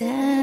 Tell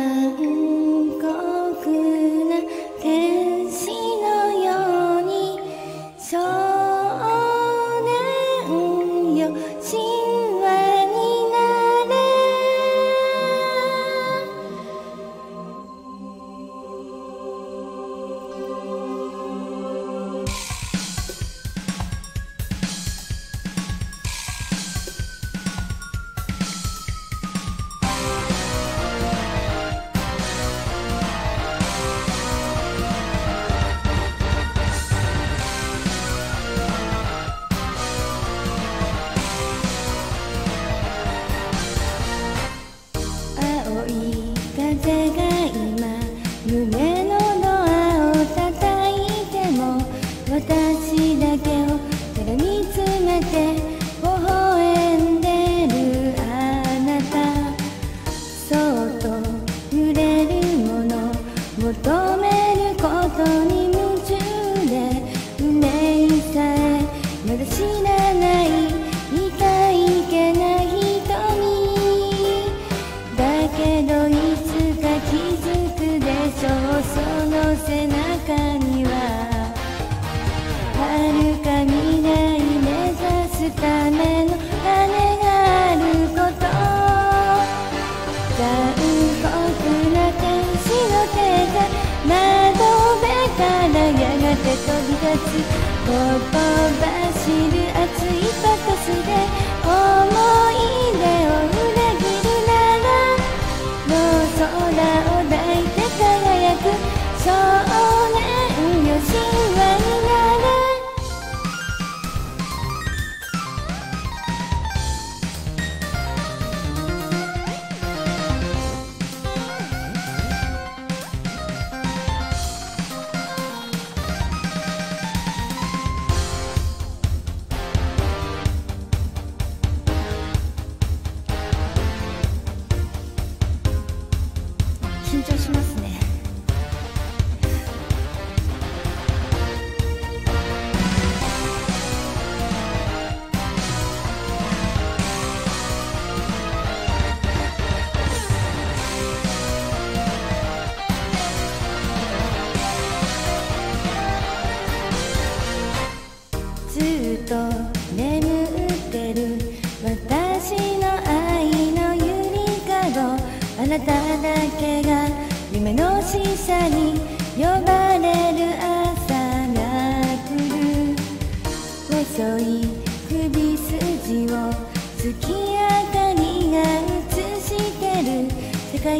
て飛び立つただけが夢の使者に呼ばれる朝が来る。細い首筋を月明かりが映してる。世界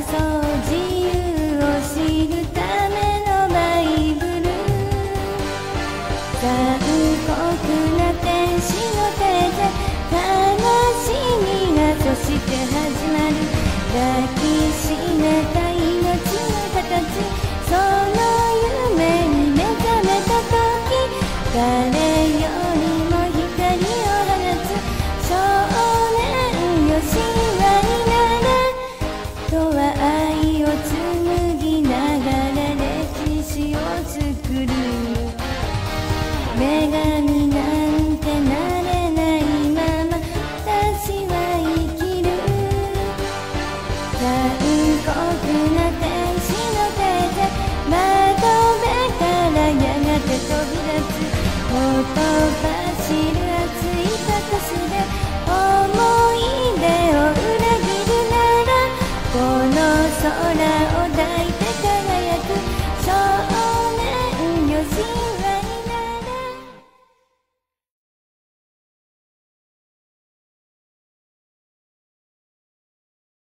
そう自由を知るためのバイブル。過酷な天使の手で悲しみがそして始まる。抱きしめた命の形。その夢に目覚めた時。誰な